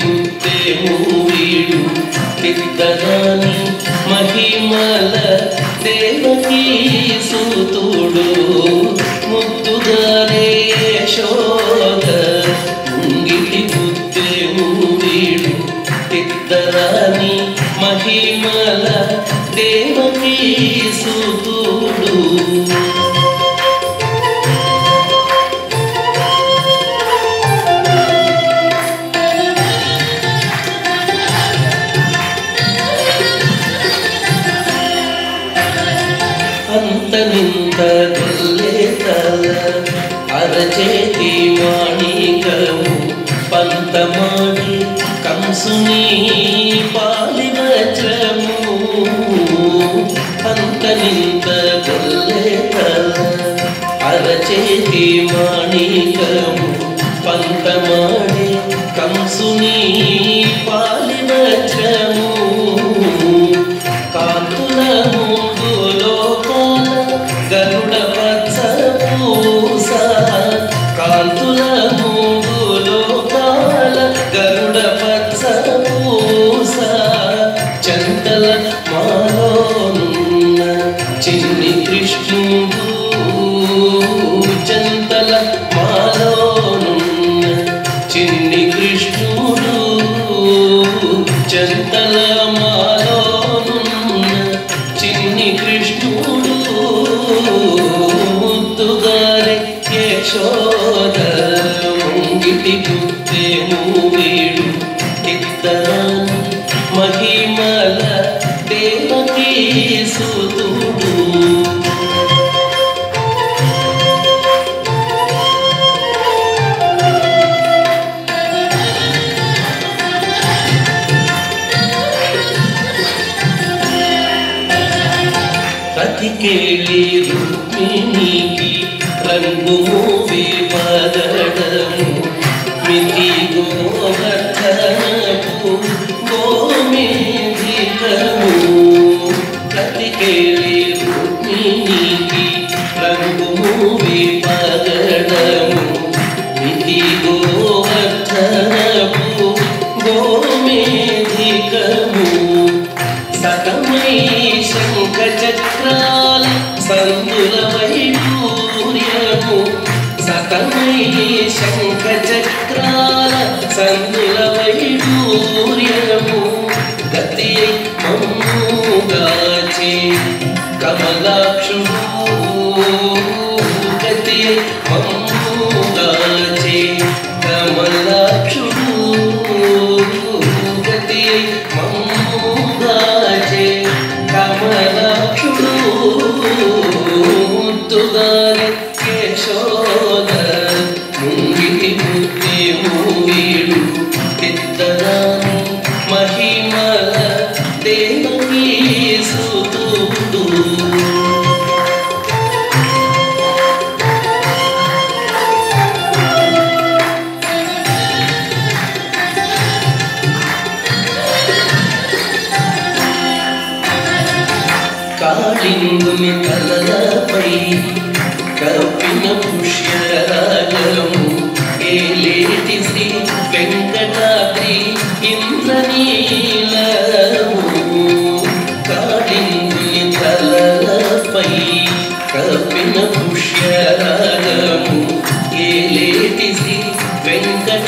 పుట్టేము వీడు ఇద్దరాని మహిమల దేవకీ సూతుడు ముద్దుగారే యశోద ముంగిటి పుట్టేము వీడు ఇద్దరాని మహిమల దేవకీ సూతుడు. నింత అరచేతి మాణికము పంతమాడి కంసుని పాలి వజ్రము అంత నింత తల అరచేతి మాణికము పంతమాడి కంసుని చిన్ని కృష్ణుడు మాలోనున్న చిన్ని కృష్ణుడు చందల మాలోనున్న చిన్ని కృష్ణుడు ముద్దుగారే యశోద ముంగిటి పుట్టేము వీడు ఇద్దరాని మహిమల దేవతీ సూతు రతికేళి రుక్మిణికి రంగు మూవి పదడము మితి గోవర్ధనపు గోమేధికము రతికేళి రుక్మిణికి రంగు మూవి పదడము సతమై శంఖ చక్రాల సందుల వైడూర్యము సతమై శంఖ చక్రాల సందుల వైడూర్యము గతి మమ్ముగాచే కమలాక్షుడు కాళింగుని తలలపై కప్పిన పుష్యరాగము ఏలేటి శ్రీ వెంకటాద్రి ఇంద్రనీలము కాళింగుని తలలపై కప్పిన పుష్యరాగము ఏలేటి శ్రీ వెంకట